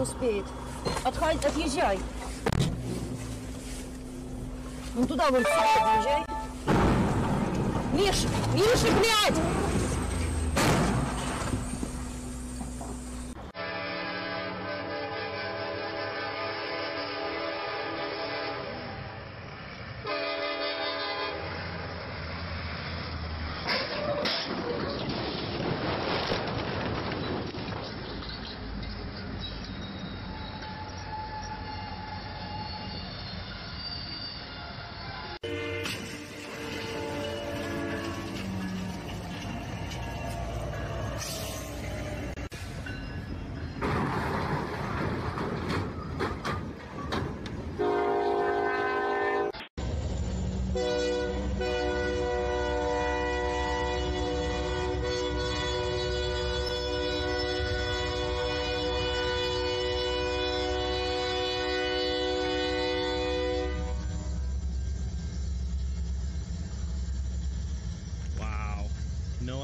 Успеет. Отходи, отъезжай. Вон туда вон сюда подъезжай. Миш, Миша, блядь!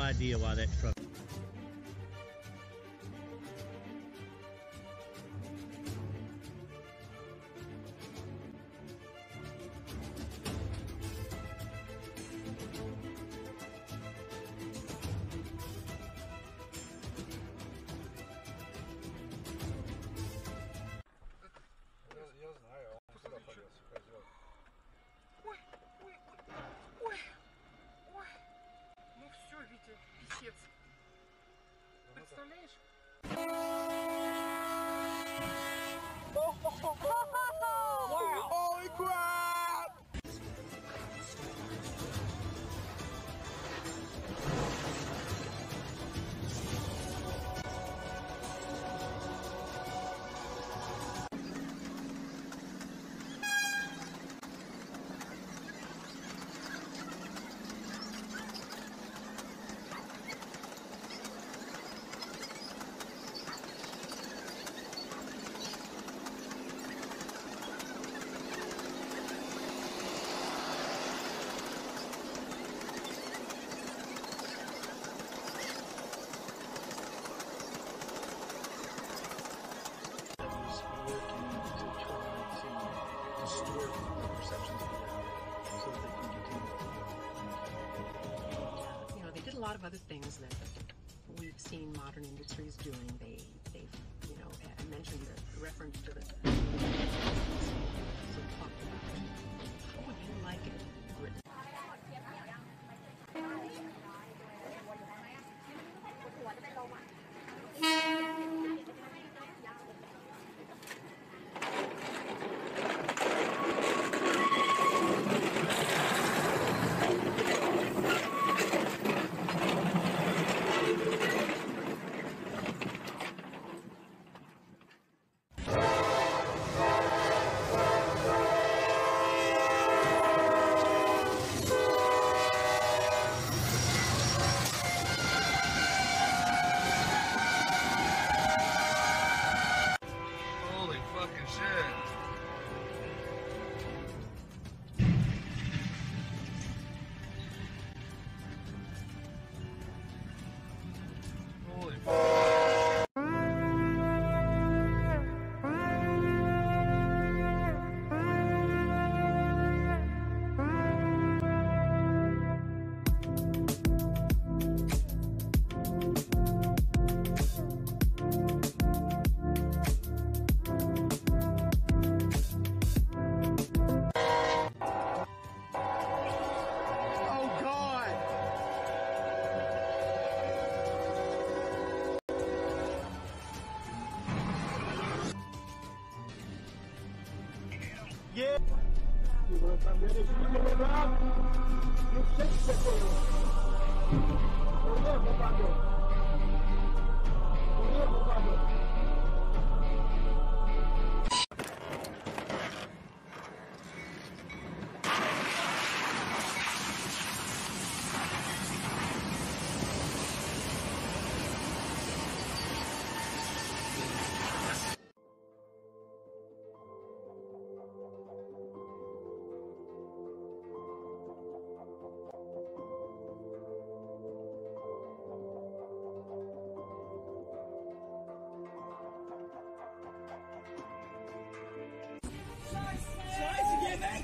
Idea why that truck. пипец. Представляешь? Lot of other things that we've seen modern industries doing. They, they've, you know, I mentioned the reference to the. So about would you like it ye, ki wè sa mè rejou mè la, ki chèk se konon. Konon wè pa mè.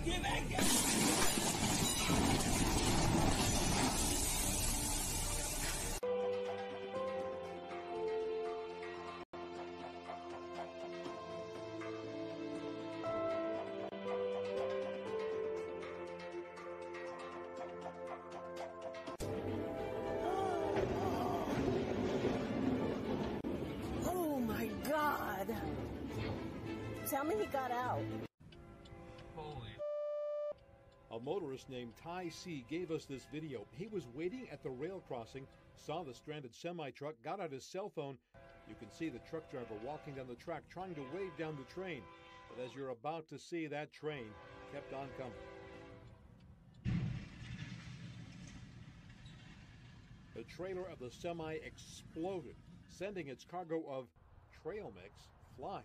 Oh god. Tell me he got out. Motorist named Ty C gave us this video. He was waiting at the rail crossing, saw the stranded semi truck, got out his cell phone. You can see the truck driver walking down the track trying to wave down the train. But as you're about to see, that train kept on coming. The trailer of the semi exploded, sending its cargo of trail mix flying.